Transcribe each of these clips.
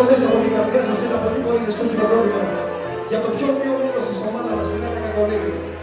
Θέλω μέσα από την καρδιά σας ένα πολύ πολύ πρόβλημα για το πιο νέο μέλος της ομάδας μας, την Άννα Κακολίδη.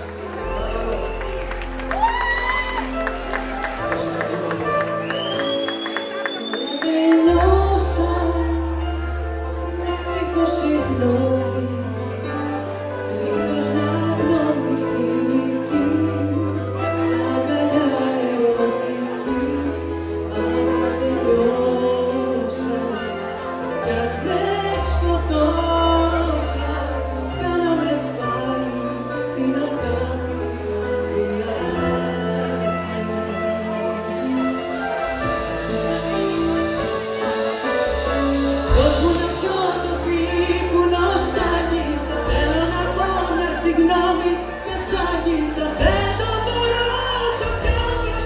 συγγνώμη για σ' το μπορώ σε κάποιος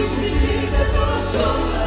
你是你的歌手？